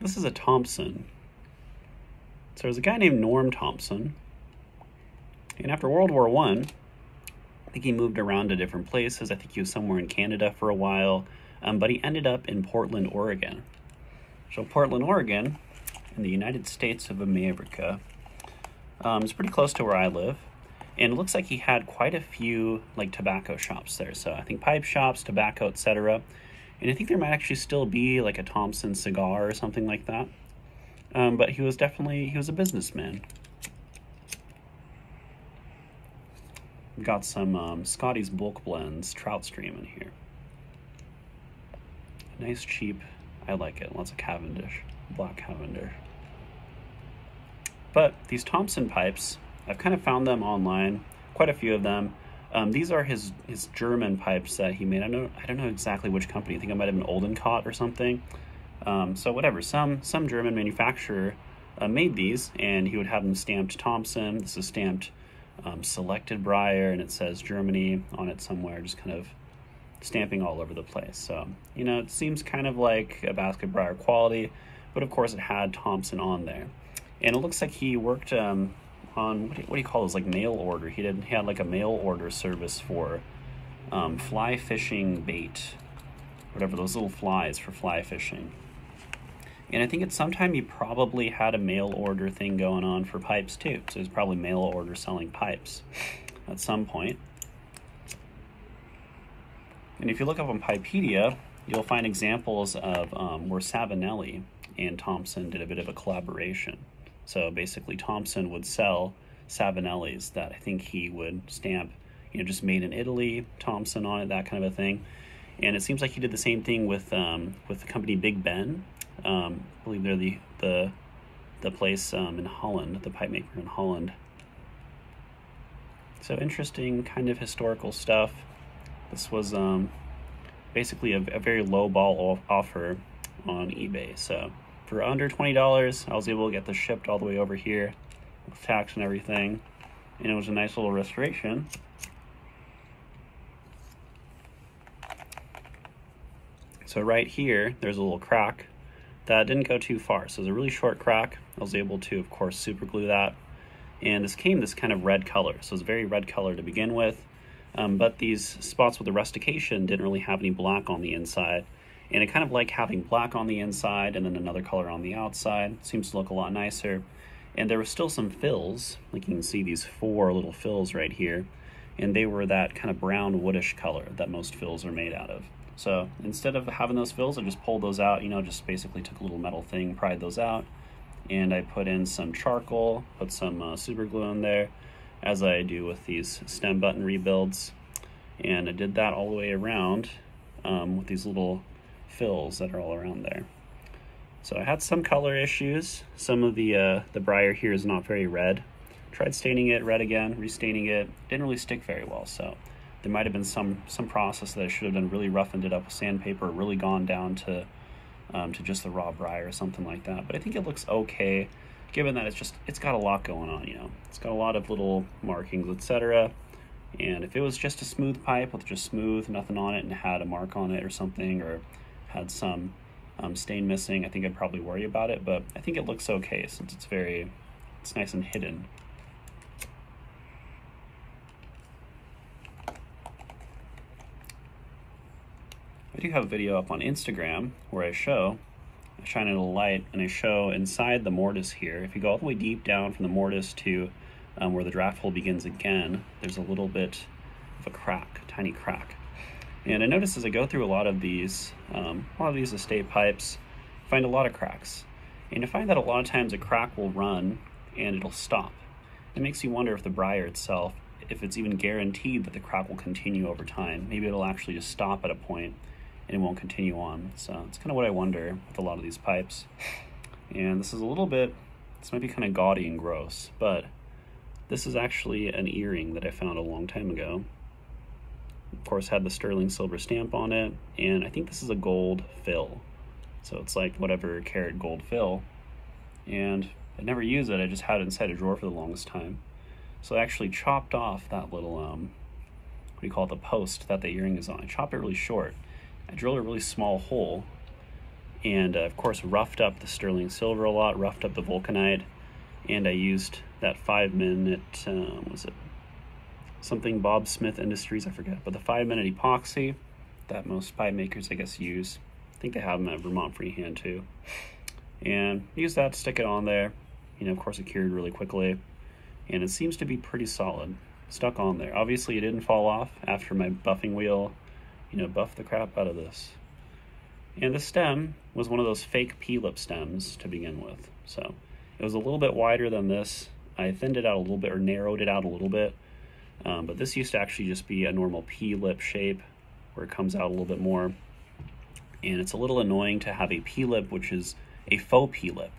This is a Thompson. So there's a guy named Norm Thompson. And after World War One, I, think he moved around to different places. I think he was somewhere in Canada for a while, um, but he ended up in Portland, Oregon. So Portland, Oregon, in the United States of America, um, is pretty close to where I live. And it looks like he had quite a few like tobacco shops there. So I think pipe shops, tobacco, etc. And I think there might actually still be like a Thompson cigar or something like that. Um, but he was definitely, he was a businessman. Got some um, Scotty's Bulk Blends Trout Stream in here. Nice, cheap. I like it. Lots of Cavendish, black Cavendish. But these Thompson pipes, I've kind of found them online, quite a few of them. Um, these are his his German pipes that he made. I know I don't know exactly which company. I think it might have been Oldenkott or something. Um, so whatever, some some German manufacturer uh, made these, and he would have them stamped Thompson. This is stamped um, Selected Briar, and it says Germany on it somewhere, just kind of stamping all over the place. So you know, it seems kind of like a Basket Briar quality, but of course it had Thompson on there, and it looks like he worked um, on what do, you, what do you call those like mail order? He did he had like a mail order service for um, fly fishing bait, whatever those little flies for fly fishing. And I think at some time he probably had a mail order thing going on for pipes too. So he's probably mail order selling pipes at some point. And if you look up on Pipedia, you'll find examples of um, where Savinelli and Thompson did a bit of a collaboration. So basically, Thompson would sell Savinellis that I think he would stamp, you know, just made in Italy, Thompson on it, that kind of a thing. And it seems like he did the same thing with um, with the company Big Ben. Um, I believe they're the the the place um, in Holland, the pipe maker in Holland. So interesting kind of historical stuff. This was um, basically a, a very low ball offer on eBay. So for under $20, I was able to get this shipped all the way over here with tax and everything. And it was a nice little restoration. So right here, there's a little crack that didn't go too far. So it's a really short crack. I was able to, of course, super glue that. And this came this kind of red color. So it's very red color to begin with. Um, but these spots with the rustication didn't really have any black on the inside. And it kind of like having black on the inside and then another color on the outside. Seems to look a lot nicer. And there were still some fills, like you can see these four little fills right here. And they were that kind of brown woodish color that most fills are made out of. So instead of having those fills, I just pulled those out, you know, just basically took a little metal thing, pried those out. And I put in some charcoal, put some uh, super glue in there, as I do with these stem button rebuilds. And I did that all the way around um, with these little fills that are all around there. So I had some color issues. Some of the uh, the briar here is not very red. Tried staining it red again, restaining it. Didn't really stick very well. So there might have been some some process that I should have done really roughened it up with sandpaper, really gone down to um, to just the raw briar or something like that. But I think it looks okay, given that it's just it's got a lot going on. You know, it's got a lot of little markings, etc. And if it was just a smooth pipe with just smooth, nothing on it, and had a mark on it or something, or had some um, stain missing, I think I'd probably worry about it, but I think it looks okay since it's very, it's nice and hidden. I do have a video up on Instagram where I show, I shine a light, and I show inside the mortise here, if you go all the way deep down from the mortise to um, where the draft hole begins again, there's a little bit of a crack, tiny crack. And I notice as I go through a lot of these, um, a lot of these estate pipes, I find a lot of cracks. And I find that a lot of times a crack will run and it'll stop. It makes you wonder if the briar itself, if it's even guaranteed that the crack will continue over time. Maybe it'll actually just stop at a point and it won't continue on. So it's kind of what I wonder with a lot of these pipes. And this is a little bit, this might be kind of gaudy and gross, but this is actually an earring that I found a long time ago of course had the sterling silver stamp on it and I think this is a gold fill. So it's like whatever carat gold fill. And I never used it I just had it inside a drawer for the longest time. So I actually chopped off that little um what do you call it the post that the earring is on. I chopped it really short. I drilled a really small hole and uh, of course roughed up the sterling silver a lot, roughed up the vulcanite, and I used that five minute, uh, was it something Bob Smith Industries, I forget, but the five minute epoxy that most pipe makers, I guess, use. I think they have them at Vermont Freehand too. And use that, stick it on there. You know, of course, it cured really quickly, and it seems to be pretty solid. Stuck on there. Obviously, it didn't fall off after my buffing wheel, you know, buffed the crap out of this. And the stem was one of those fake P-lip stems to begin with. So it was a little bit wider than this. I thinned it out a little bit or narrowed it out a little bit. Um, but this used to actually just be a normal P-lip shape where it comes out a little bit more. And it's a little annoying to have a P-lip, which is a faux P-lip.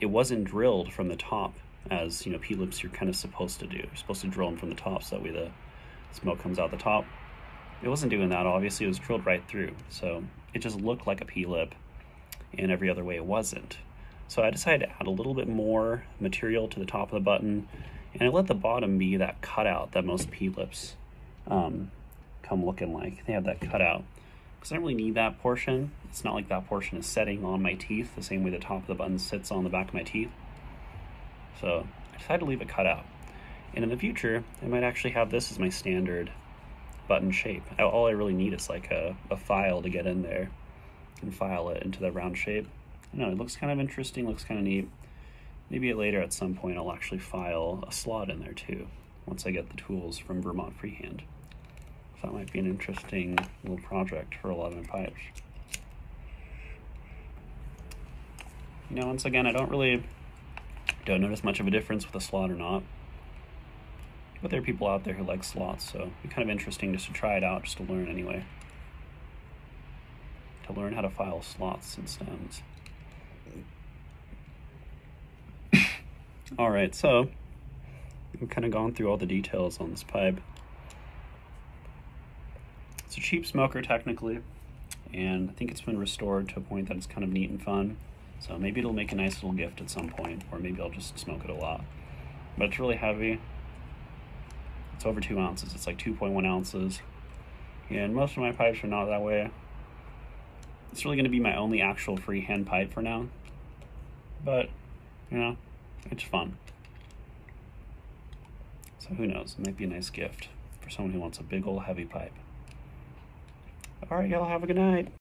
It wasn't drilled from the top as, you know, P-lips you're kind of supposed to do. You're supposed to drill them from the top so that way the smoke comes out the top. It wasn't doing that, obviously, it was drilled right through. So it just looked like a P-lip, and every other way it wasn't. So I decided to add a little bit more material to the top of the button, and I let the bottom be that cutout that most P-lips um, come looking like. They have that cutout. Because I don't really need that portion. It's not like that portion is setting on my teeth the same way the top of the button sits on the back of my teeth. So I decided to leave it cut out. And in the future, I might actually have this as my standard button shape. All I really need is like a, a file to get in there and file it into the round shape. I know, it looks kind of interesting, looks kind of neat. Maybe later at some point I'll actually file a slot in there too, once I get the tools from Vermont Freehand. So that might be an interesting little project for a lot of my pipes. You know, once again, I don't really, don't notice much of a difference with a slot or not. But there are people out there who like slots, so it'd be kind of interesting just to try it out, just to learn anyway. To learn how to file slots and stems. Alright, so I've kind of gone through all the details on this pipe. It's a cheap smoker technically, and I think it's been restored to a point that it's kind of neat and fun. So maybe it'll make a nice little gift at some point, or maybe I'll just smoke it a lot. But it's really heavy, it's over two ounces. It's like 2.1 ounces. And most of my pipes are not that way. It's really going to be my only actual freehand pipe for now. But, you know, it's fun. So who knows? It might be a nice gift for someone who wants a big old heavy pipe. All right, y'all have a good night.